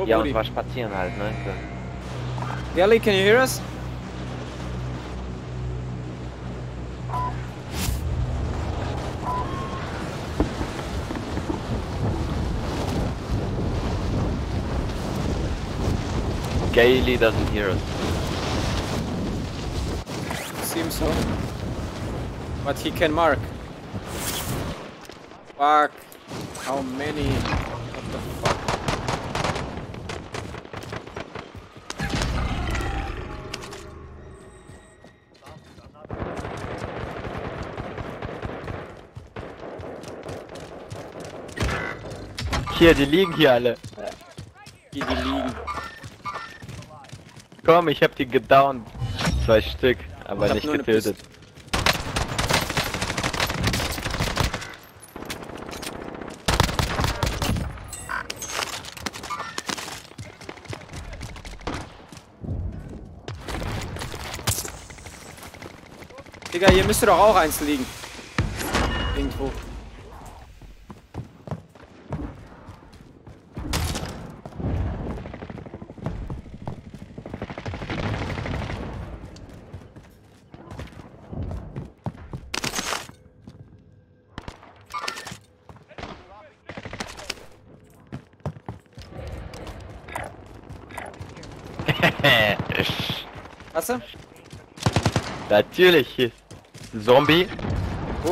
Oh, Ja, und war spazieren halt, ne? Gally, can you hear us? Gaily doesn't hear us. Seems so. But he can mark. Fuck. How many? Hier, die liegen hier alle. Wie die liegen. Komm, ich hab die gedownt. Zwei Stück, aber nicht getötet. Digga, hier müsste doch auch eins liegen. Irgendwo. Hast du? Natürlich, hier Zombie. Wo?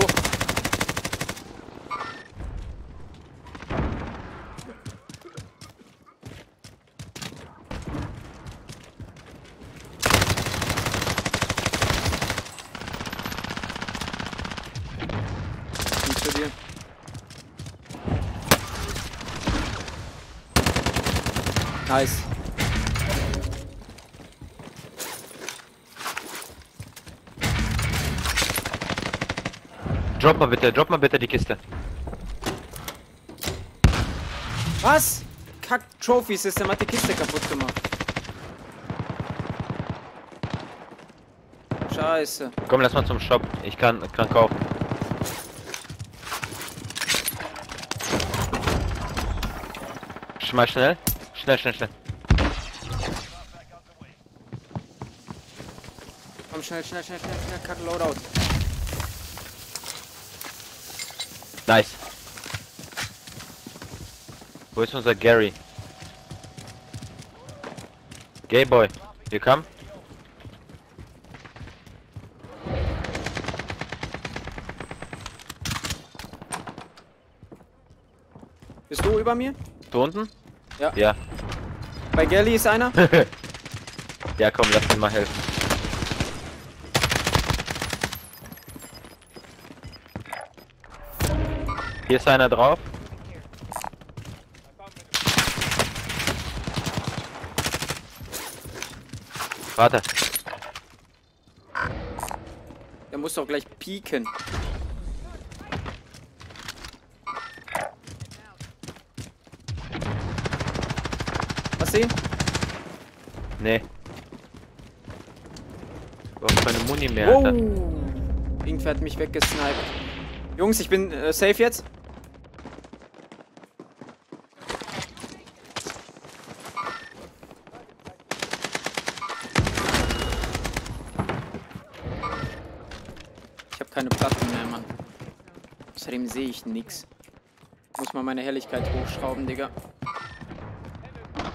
Nice. Drop mal bitte, drop mal bitte die Kiste. Was? Kack Trophy System hat die Kiste kaputt gemacht. Scheiße. Komm, lass mal zum Shop. Ich kann, kann kaufen. Mal schnell. Schnell, schnell, schnell. Komm schnell, schnell, schnell, schnell, schnell, kack Loadout. Nice. Wo ist unser Gary? Gay Boy, you come? Bist du über mir? Du unten? Ja. Ja. Bei Gelly ist einer? Ja, komm, lass mir mal helfen. Hier ist einer drauf. Warte. Der muss doch gleich pieken. Was sehen? Nee. Warum keine Muni mehr, Wow. Alter? Irgendwer hat mich weggesniped. Jungs, ich bin äh, safe jetzt. Keine Platten mehr, Mann. Außerdem sehe ich nix. Muss mal meine Helligkeit hochschrauben, Digga.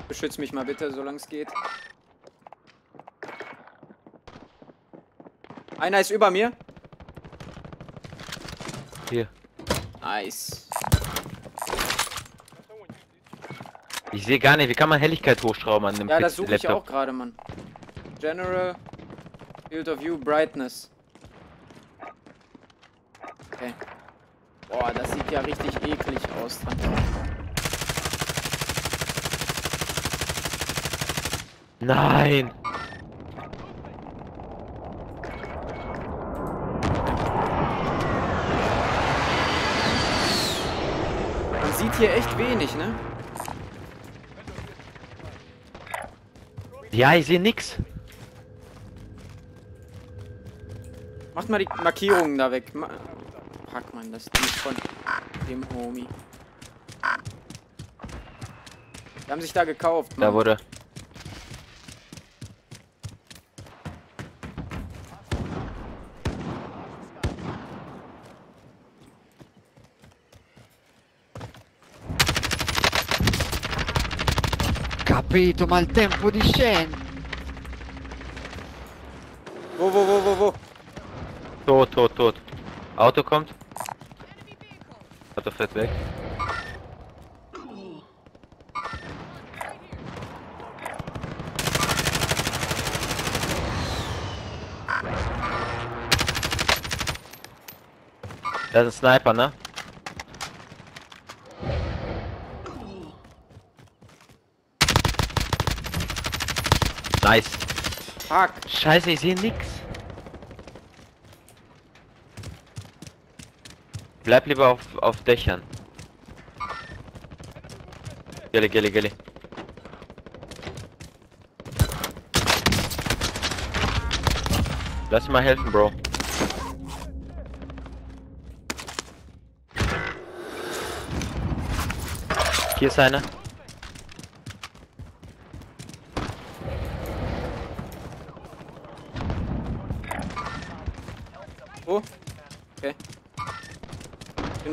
Beschütz mich mal bitte, solange es geht. Einer ist über mir. Hier. Nice. Ich sehe gar nicht, wie kann man Helligkeit hochschrauben an dem Ja, das Pix- suche ich auch gerade, Mann. General Field of View Brightness. Okay. Boah, das sieht ja richtig eklig aus. Nein! Man sieht hier echt wenig, ne? Ja, ich sehe nix. Macht mal die Markierungen da weg. Ma Pack man das Ding von dem Homie. haben sich da gekauft. Da Mann. wurde. Capito, ma il tempo di scena. Wo, wo, wo, wo, wo? Tot, tot, tot. Auto kommt. Auto fährt weg. Das ist ein Sniper, ne? Nice. Fuck. Scheiße, ich sehe nix. Bleib lieber auf, auf Dächern. Gelle, gelle, gelle. Lass mal helfen, Bro. Hier ist einer.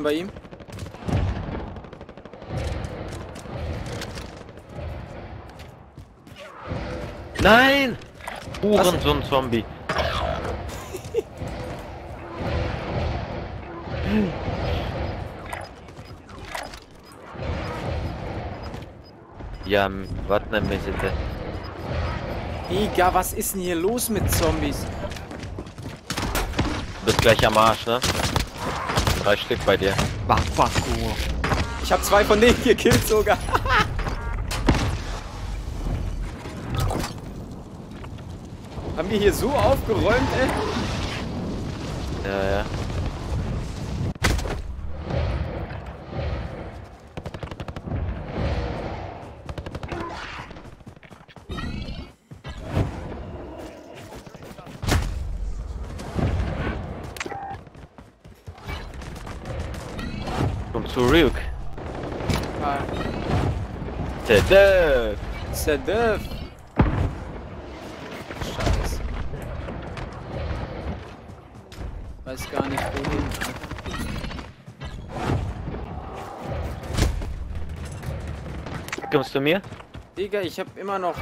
Bin bei ihm. Nein! Hurensohn Zombie. Ja, warte eine Minute. Digga, was ist denn hier los mit Zombies? Du bist gleich am Arsch, ne? Drei Stück bei dir. Vaffanculo. Ich habe zwei von denen gekillt sogar. Haben wir hier so aufgeräumt, ey? Ja, ja. Zurück. Tada! Sedef. Scheiße. Weiß gar nicht wohin. Kommst du mir? Digga, ich habe immer noch.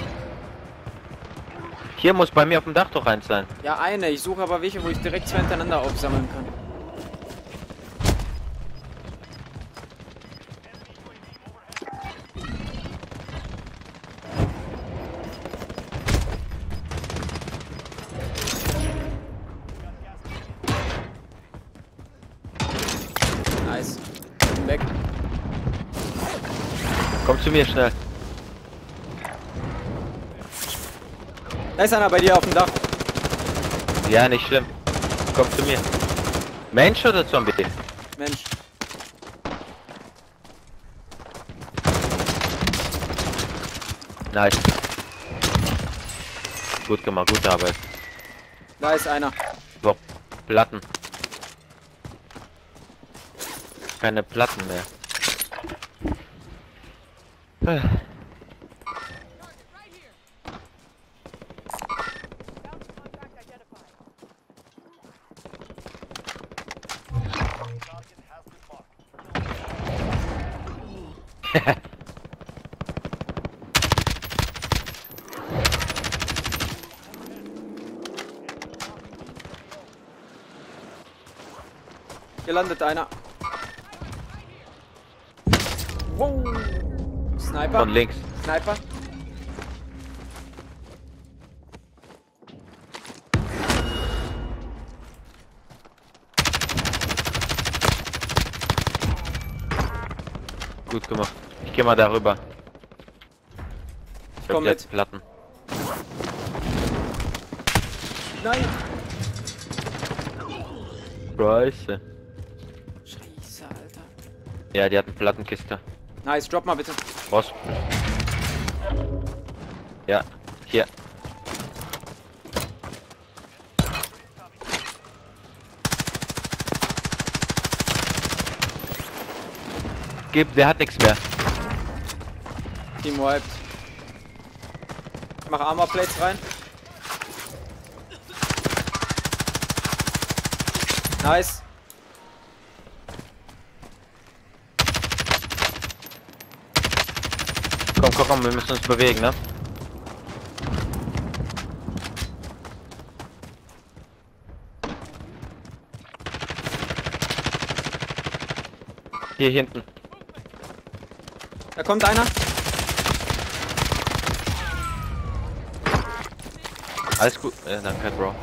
Hier muss bei mir auf dem Dach doch eins sein. Ja, eine. Ich suche aber welche, wo ich direkt zwei hintereinander aufsammeln kann. Komm zu mir schnell. Da ist einer bei dir auf dem Dach. Ja, nicht schlimm. Komm zu mir. Mensch oder Zombie? Mensch. Nice. Gut gemacht, gute Arbeit. Da ist einer. So, Platten. Keine Platten mehr. Hier landet einer. Wow. Sniper. Von links. Sniper. Gut gemacht. Ich geh mal darüber. Ich hab komm jetzt. Platten. Nein. Scheiße. Scheiße, Alter. Ja, die hatten Plattenkiste. Nice, drop mal bitte. Raus. Ja, hier. Gib, der hat nichts mehr. Team wiped. Ich mach Armor Plates rein. Nice. Komm, komm, komm, wir müssen uns bewegen, ne? Hier hinten. Da kommt einer. Alles gut. Äh, danke, Bro.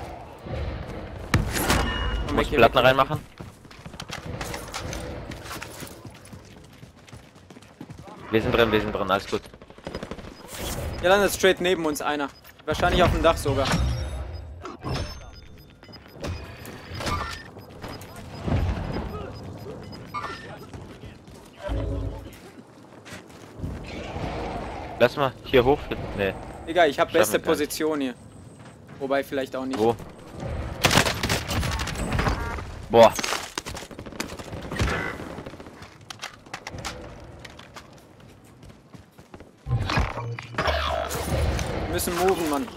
Komm, Muss Platten reinmachen? Wir sind drin, wir sind drin, alles gut. Hier landet straight neben uns einer. Wahrscheinlich auf dem Dach sogar. Lass mal hier hoch. Nee, Digga, ich habe beste. Position hier. Wobei vielleicht auch nicht. wo? Boah, moven, Mann.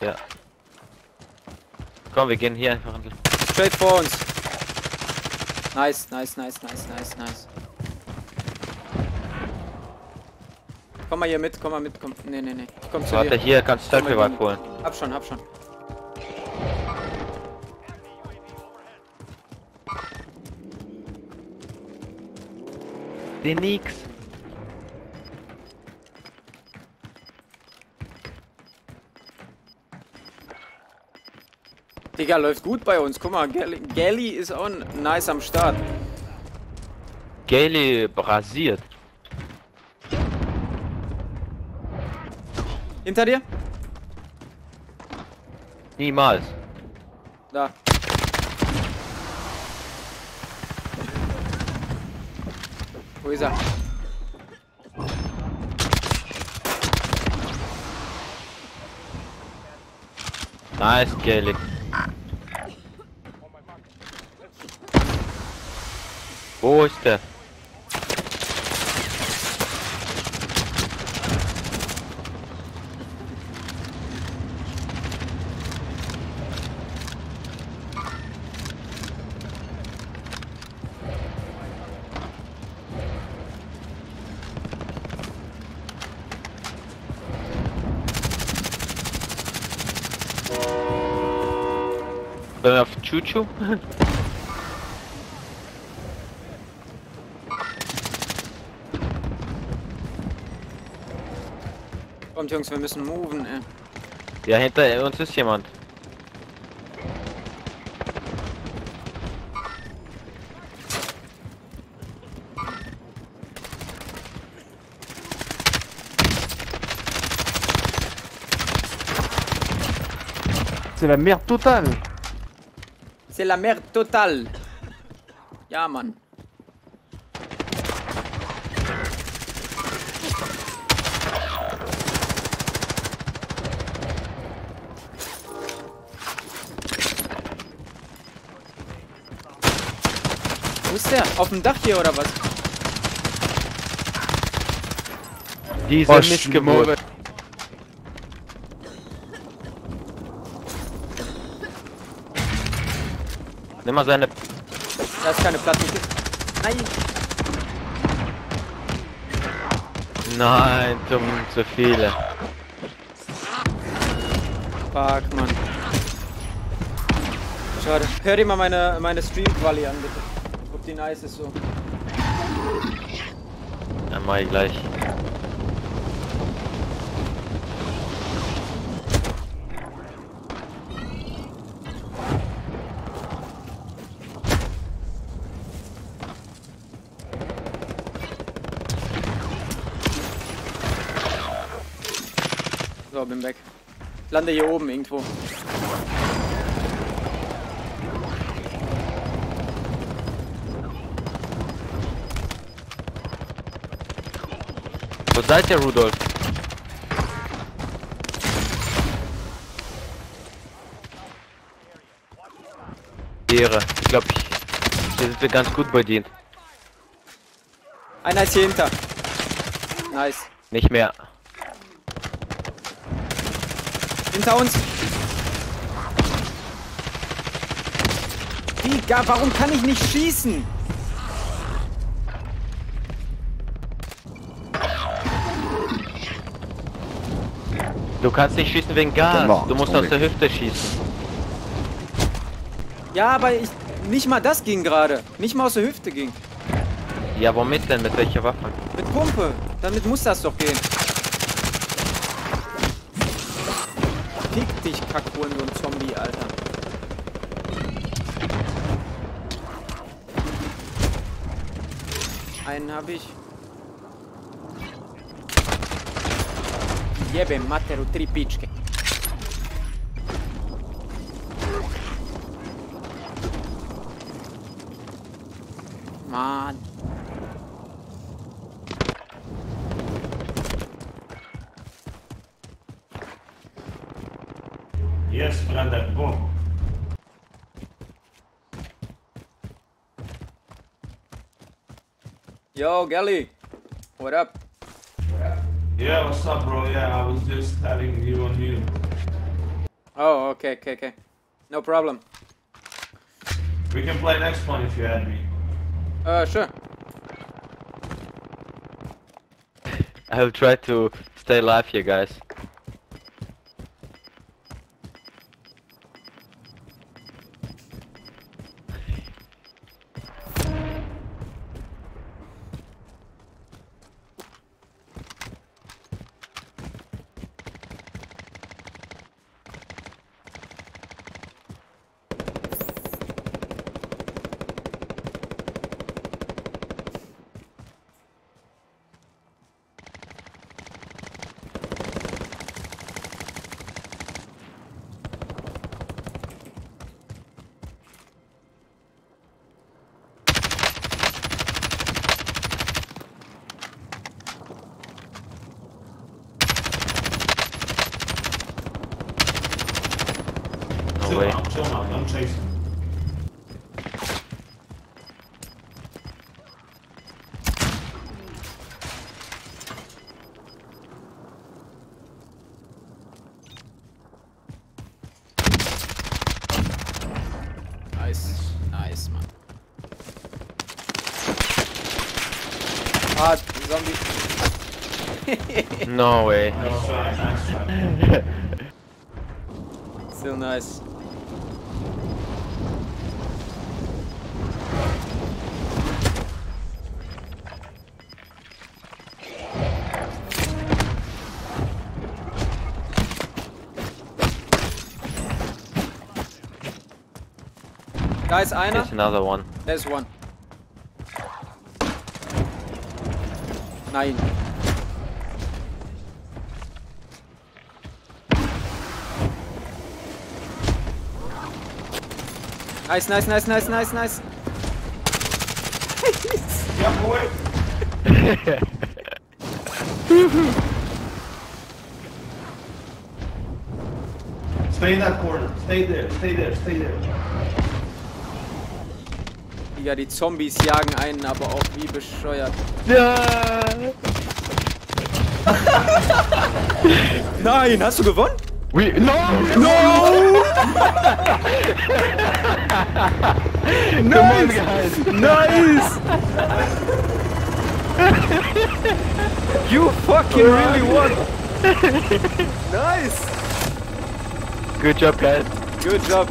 ja. Komm, wir gehen hier einfach entlang. Straight vor uns. Nice, nice, nice, nice, nice, nice. Komm mal hier mit, komm mal mit, komm. Nee, nee, nee. Ich komm zu Warte, dir. hier kannst du hin. holen. Hab schon, hab schon. Den nix. Digga, läuft gut bei uns. Guck mal, Gelly ist auch nice am Start. Gaily brasiert. Hinter dir? Niemals. Da. Wo ist er? Nice, Gaily. Wo ist der? Sollen Kommt, Jungs, wir müssen moven, ey. Ja, hinter uns ist jemand. C'est la merde totale. C'est la merde totale. Ja, Mann. Wo ist der? Auf dem Dach hier oder was? Diese Oh, Missgeburt. Nimm mal seine. Da ist keine Platte. Nein. Nein, zum, zu viele. Fuck, Mann. Schade. Hör dir mal meine, meine Stream-Quali an, bitte. Die nice ist so. Dann mach ich gleich. So, bin weg. Lande hier oben irgendwo. Seid ihr, Rudolf? Ehre. Ich glaube, hier sind wir ganz gut bedient. Einer ist hier hinter. Nice. Nicht mehr. Hinter uns. Digga, warum kann ich nicht schießen? Du kannst nicht schießen wegen Gas. Du musst aus der Hüfte schießen. Ja, aber ich. Nicht mal das ging gerade. Nicht mal aus der Hüfte ging. Ja, womit denn? Mit welcher Waffe? Mit Pumpe. Damit muss das doch gehen. Fick dich, Kackhuren, du ein Zombie, Alter. Einen habe ich. Jebe materu tri pičke. Mann. Yes, brother, go. Yo, Gally. What up? Yeah, what's up, bro? Yeah, I was just having you on mute. Oh, okay, okay, okay. No problem. We can play next one if you add me. Uh, sure. I'll try to stay alive here, guys. still away. Out, I'm out, I'm chasing. Nice. Nice, man. Ah, zombie. no way. No, sorry, Da ist einer. Here's another one. There's one. Nein. Nice, nice, nice, nice, nice, nice. Yeah, boy. Stay in that corner. Stay there. Stay there. Stay there. Digga, die Zombies jagen einen aber auch wie bescheuert. Ja. Nein, hast du gewonnen? We no No! nice guys. Nice! you fucking really won! nice! Good job, guys. Good job.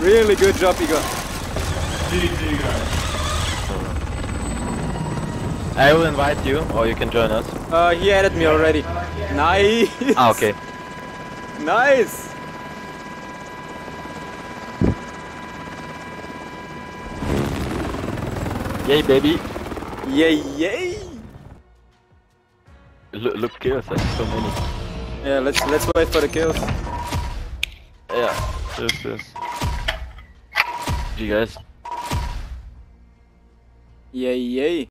Really good job, Igor. GG, guys. I will invite you, or you can join us. Uh, he added me already. Nice! Ah, okay. Nice! Yay, baby. Yay, yay! Look, look kills, like so many. Yeah, let's let's wait for the kills. Yeah. Yes, yes. You guys. E aí, e aí?